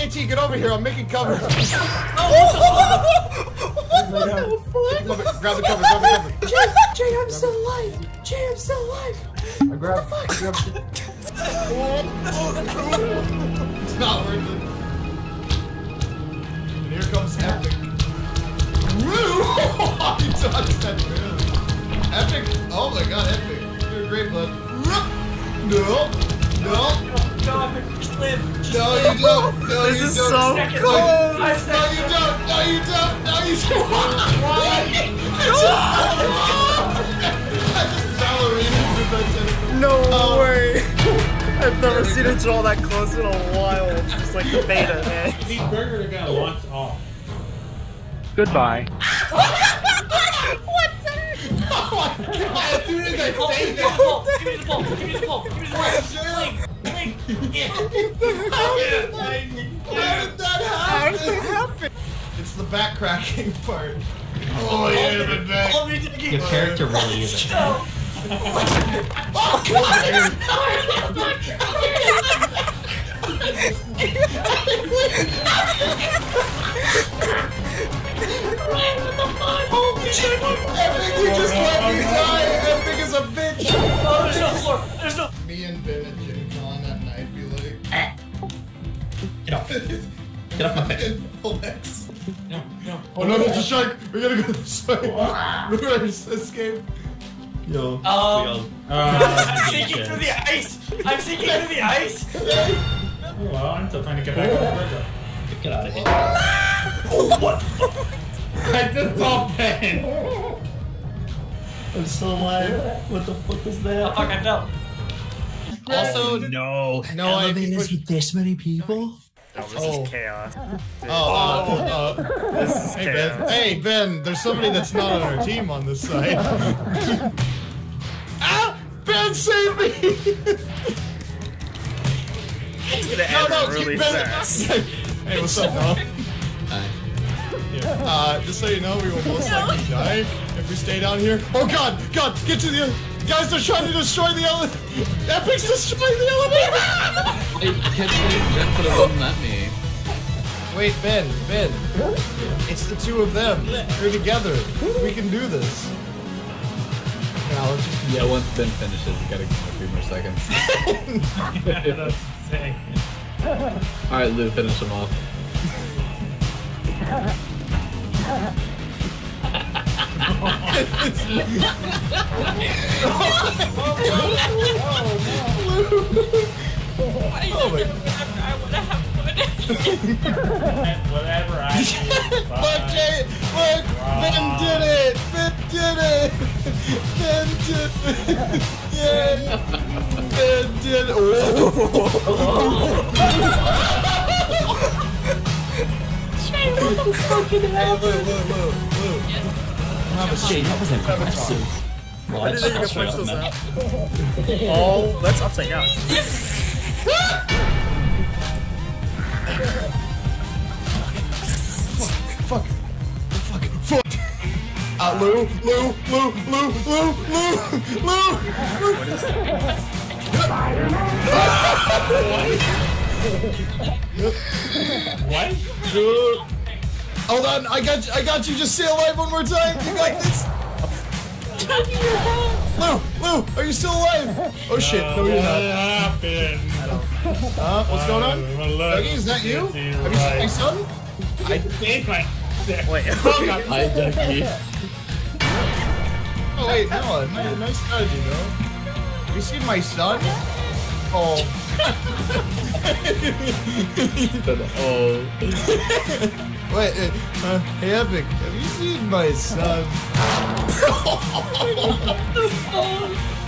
JT, get over here. I'm making cover. Oh, what oh the fuck? Grab the cover. Grab the cover. Jay, Jay, I'm still alive. Jay, I'm still alive. I grab. I grab. it's not worth it. And here comes Epic. Woo! he dodged that barely. Epic. Oh my god, Epic. You're great, bud. No. No. No, just live. Just No, live. you don't. No, This you is don't. so Second. cold. Five No, you don't. No, you don't. No, you don't. Why? Ballerina with that tentacle. No Oh. way. I've never seen it draw that close in a while. It's just like the beta, man. Need burger to go once off. Goodbye. Oh my god, as soon as I say give me the that. ball. Give me the ball. Give me the ball. Give me the ball. Blink. Blink. How did that How did that happen? happen? It's the back cracking part. Oh yeah, the back. All of you did Your character really is oh, oh, it. No. There's a shark. We gotta go this way. We're gonna escape. Yo. Um. Uh, I'm sinking through the ice. I'm sinking through the ice. well, I'm still trying to get back on the burger. Get out of here. I just saw Ben. I'm still alive. What the fuck was Oh that? fuck! I fell. Also, No. No, I think Elevators we- with this many people? Oh, this Oh. is chaos. oh, uh, uh, This is hey Ben. Hey Ben, there's somebody that's not on our team on this side. ah, Ben, save me! It's gonna no, end no, really keep Ben. fast. hey, what's up, Noah? Uh, just so you know, we will most likely die if we stay down here. Oh god, god, get to the guys! They're trying to destroy the elevator. Epic's destroying the elevator. I can't believe Jen put a button at me. Wait, Ben, Ben, it's the two of them. We're together. We can do this. Just Yeah, once Ben finishes, we gotta give him a few more seconds. Alright, Lou, finish him off. Oh my I wanna have fun. Whatever I do. Look, Jay! Look! Ben did it! Ben did it! Ben did it! Yeah! Ben did it! Hey, look, look, look, look. A seat. That was impressive. Well, I didn't think you could push those out. Oh, that's upside down. Fuck. Fuck. Fuck. Fuck. Uh, Lou, Lou, Lou, Lou, Lou, Lou, Lou. What is that? What? Hold on, I got you, I got you. Just stay alive one more time. You got this. Lou, Lou, are you still alive? Oh shit, no you're What not. happened? Uh, what's going on? Dougie, is that you? Have you seen my son? I think my. Wait. Hi, Ducky. Oh wait, no, nice, nice strategy though. Have you seen my son? Oh. Oh. Wait, uh, uh, hey Epic, have you seen my son?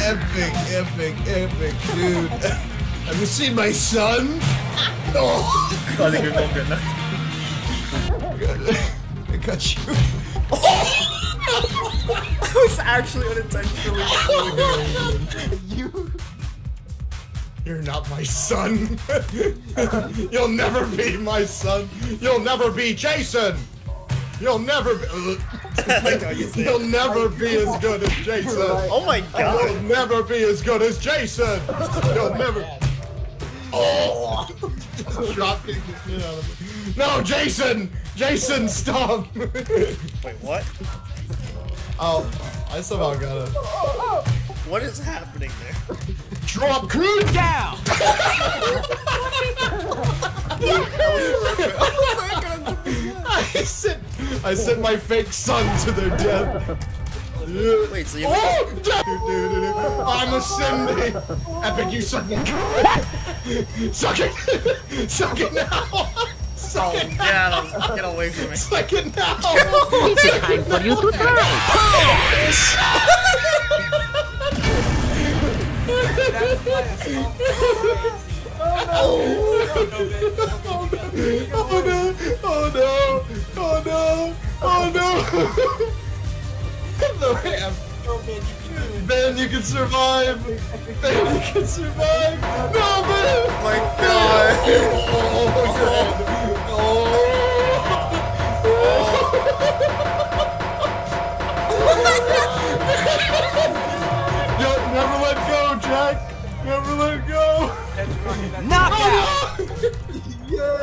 epic, epic, epic, dude. Have you seen my son? Oh, I think we're all good now. I got you. That was actually unintentionally. you. You're not my son. You'll never be my son. You'll never be Jason. You'll never be. Uh, you'll never be as good as Jason. Oh my god. You'll never be as good as Jason. You'll never. Oh. drop the shit out of me. No, Jason! Jason, stop! Wait, what? oh, I somehow got it. What is happening there? Drop kick down! I sent my fake son to their death. Wait, so you Oh! I'm ascending! Epic, you suck it! Suck it! Suck it now! Suck Oh, it get now! get away from me. Suck it now! It's time for you to Oh no! Oh Oh no! the ramp! Ben, you can survive! Ben, you can survive! No, Ben! Oh my god. Oh, oh. Yo, never let go, Jack! Never let go! Oh,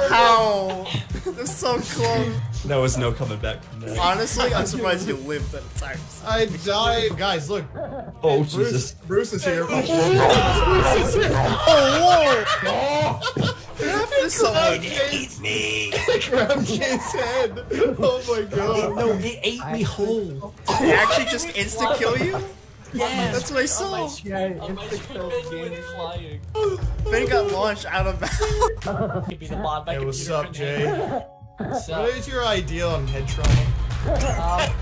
How? That's so close. There was no coming back from that. Honestly, I'm surprised you lived that time. I died. Guys, look. Oh, Bruce, Jesus. Bruce is here. Bruce is here. Oh, Oh! what happened to someone? Eat me! Grab Jay's head. Oh my god. No, it ate me whole. Did it actually just insta kill you? Yes. That's what I saw. On my screen, Ben went flying. Ben got launched out of bounds. Could be the mod Hey, what's up, Jay? Now. What's up? What is your idea on head trauma? Um,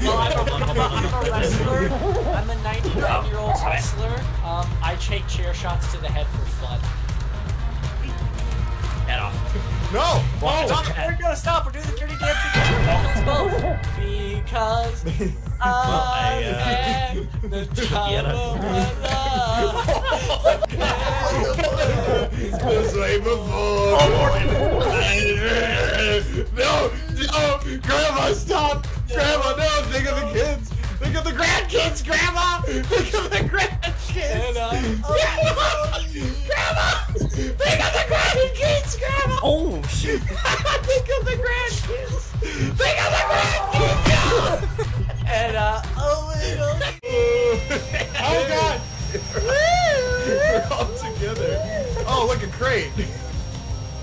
well, I'm a, I'm, a, I'm a wrestler. I'm a 99 year old wrestler. Um, I take chair shots to the head for fun. Head off. No! Stop, we're gonna stop. We're doing the dirty dancing. Both. Because I am the time of love. this way before. Grandma, stop! Grandma, no, think of the kids! Think of the grandkids, Grandma! Think of the grandkids! And, uh, Grandma! Think of the grandkids, Grandma! Oh shit! think of the grandkids! Think of the grandkids! and uh, a little. oh god! We're all together. Oh, look, a crate.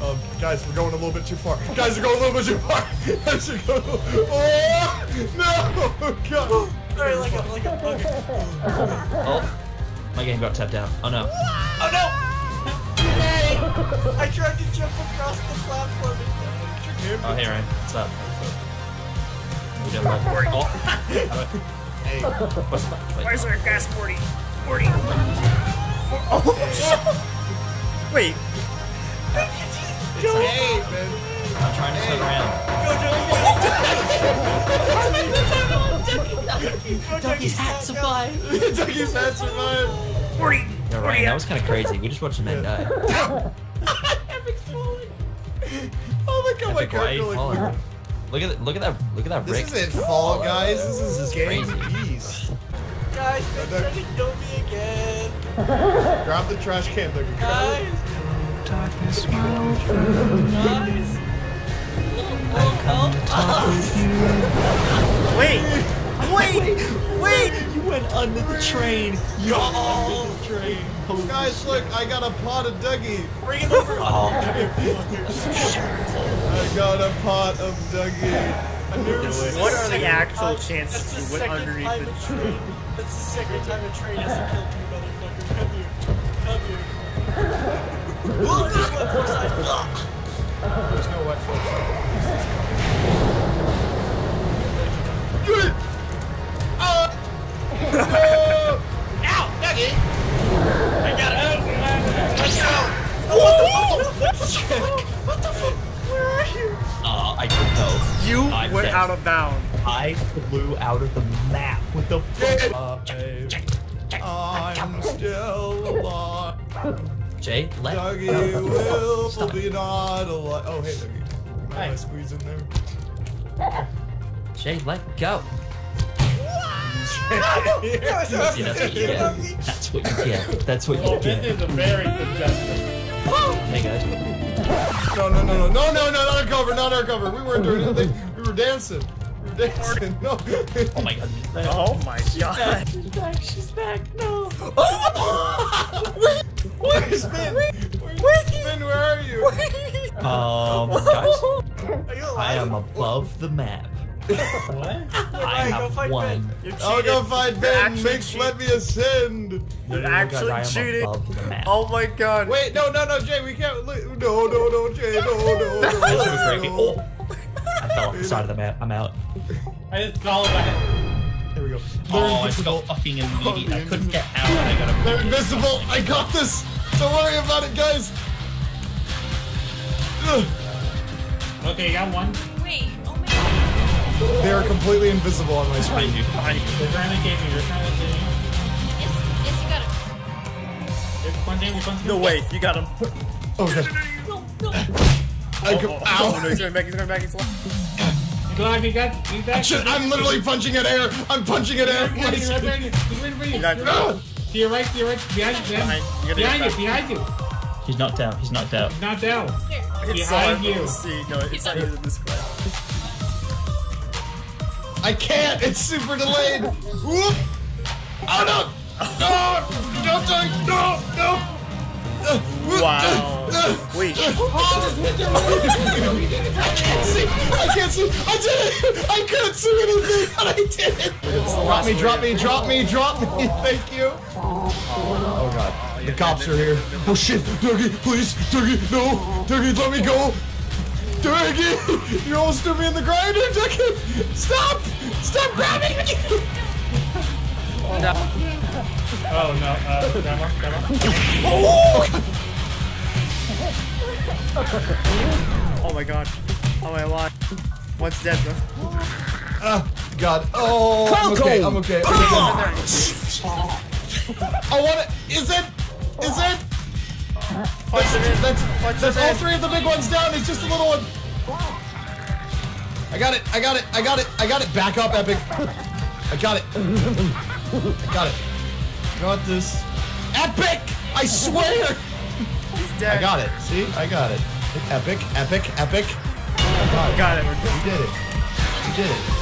Oh, guys, we're going a little bit too far. Guys, we're going a little bit too far. Guys, we're going. Oh no! God. Sorry, like a like a bugger. Oh, my game got tapped out. Oh no. Oh no! Hey! I tried to jump across the platform. Oh, hey Ryan. What's up? We did left. Oh. Hey, What's up? Wait. Where's our gas forty? Forty. Oh. oh Wait. Hey, man. I'm trying to turn around. Ducky's hat survived. Ducky's had survived. Forty. Yeah, Ryan, that was kind of crazy. We just watched a man die. Epic's falling. Oh, look how my Epic, why are character you like. Look at look at that look at that This isn't fall, guys. This is This game crazy. Guys, Ben said he'd know me again. Grab the trash can, Ducky. Grab it. Guys. Guys. Oh, oh, Wait. Wait. Wait. You went under the train. You went under the train. Guys, look, I got a pot of Dougie. Bring him over. Oh. I got a pot of Dougie. I knew it. What are the actual That's chances you went underneath the a train? train. That's the second time a train hasn't killed me, motherfucker. Come here. Come here. Look, this one more side. Ugh. There's no wet Good. Uh, no. Ow, Dougie. I got. Let's go. Oh, what the fuck? What the fuck? Where are you? Uh, I don't know. You I'm went dead. out of bounds. I flew out of the map with the Jay, let Dougie go. will Stop. be not alive. Oh, hey, Dougie. Mind if I squeeze in there? Jay, let go. Yes, Yeah, that's what you get. That's what you get. That's what you Well, this get. is a very suggestive. Hey guys. no, no, no, no, no, no, not our cover, not our cover. We weren't doing anything. We were dancing. We were dancing. No. Oh my god. Oh my god. She's back. She's back. No. Oh! Where's Finn? Where's Finn? Where are you? Um, guys, I am above the map. What? I go have one. You. I'll go find Ben. actually Make cheated. let me ascend. You Guys, actually I am cheated. above the map. Oh my god. Wait, no, no, no, Jay, we can't. No, no, no, Jay, no, no, no. I should be no. Oh, I fell off the side of the map. I'm out. I just fell about it. Here we go. Oh, I got fucking immediate. I couldn't get out. I got They're invisible. I got this. Don't worry about it, guys. Ugh. Okay, you got one. Wait. Oh my god. They are completely invisible on my Behind screen. you. Behind you. They're trying to cave me. They're trying to cave me. Yes. Yes. You. They're punching me. No, me. wait, you got him. Okay. No. No. I go. Oh, oh, oh. Ow. Oh, no, he's going back, he's going back, he's left. You got You got. He's back. Shit, I'm literally punching at air. I'm punching at air. He's right there, right there. He's waiting for you. You! To your right, to your right, behind you, Behind, you behind you, behind you. He's knocked out. He's knocked out. Not down. Here. It's Behind hard you. see. No, it's not using this way. I can't. It's super delayed. Whoop. Oh no. No. No. No. No. No. Whoop. Wow. Uh, Wait. I can't see. I can't see. I did it. I couldn't see anything, but I did it. Drop me. Drop me. Drop me. Drop me. Thank you. Oh god. The cops are here. Oh shit. Dougie, please. Dougie, no. Dougie, let me go. Dougie, you almost threw me in the grinder. Dougie, stop. Stop grabbing me. Oh no. Uh, grandma, grandma. Oh my god. How am I alive? One's dead though. Oh god. Oh, I'm okay. I'm okay. I'm okay. I want it. Is it? Is it? Punch him in. That's Punch that's him all in. three of the big ones down. It's just a little one. I got it. I got it. I got it. I got it. Back up, Epic. I got it. I got it. I got this. Epic! I swear! He's dead. I got it. See? I got it. Epic, epic, epic. Got it. We're. We did it. We did it.